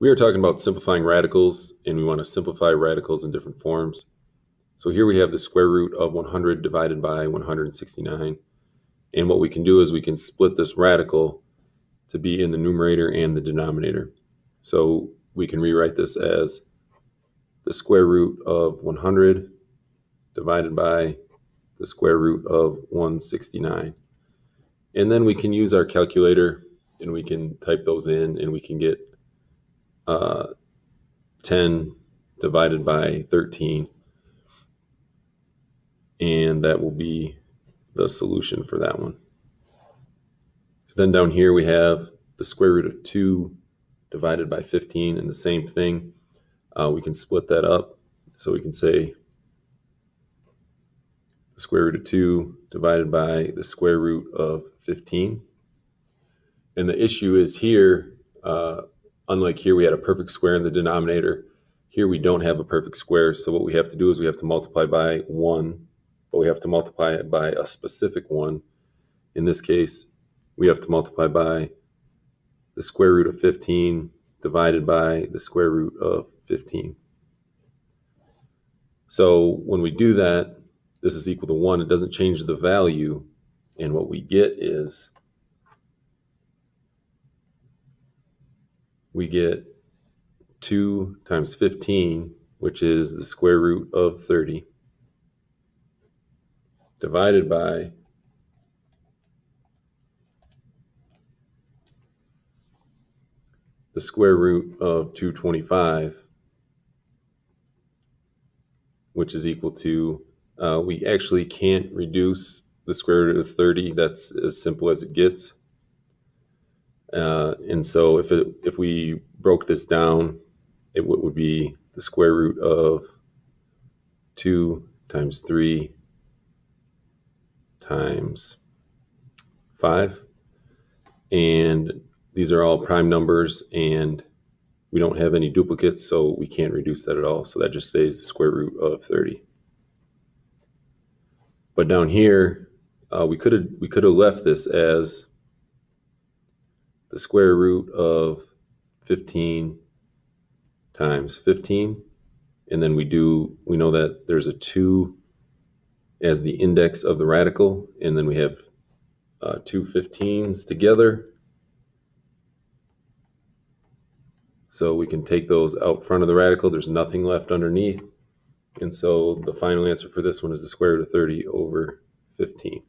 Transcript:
We are talking about simplifying radicals, and we want to simplify radicals in different forms. So here we have the square root of 100 divided by 169. And what we can do is we can split this radical to be in the numerator and the denominator. So we can rewrite this as the square root of 100 divided by the square root of 169. And then we can use our calculator and we can type those in and we can get uh, 10 divided by 13. And that will be the solution for that one. Then down here we have the square root of 2 divided by 15 and the same thing. Uh, we can split that up. So we can say the square root of 2 divided by the square root of 15. And the issue is here, uh, unlike here, we had a perfect square in the denominator. Here we don't have a perfect square, so what we have to do is we have to multiply by 1, but we have to multiply it by a specific 1. In this case, we have to multiply by the square root of 15 divided by the square root of 15. So when we do that, this is equal to 1. It doesn't change the value, and what we get is we get 2 times 15, which is the square root of 30, divided by the square root of 225, which is equal to, uh, we actually can't reduce the square root of 30. That's as simple as it gets. Uh, and so if, it, if we broke this down, it w- would be the square root of 2 times 3 times 5. And these are all prime numbers, and we don't have any duplicates, so we can't reduce that at all. So that just stays the square root of 30. But down here, uh, we could have we could have left this as the square root of 15 times 15 and then we do we know that there's a 2 as the index of the radical. And then we have uh, two 15s together. So we can take those out front of the radical. There's nothing left underneath. And so the final answer for this one is the square root of 30 over 15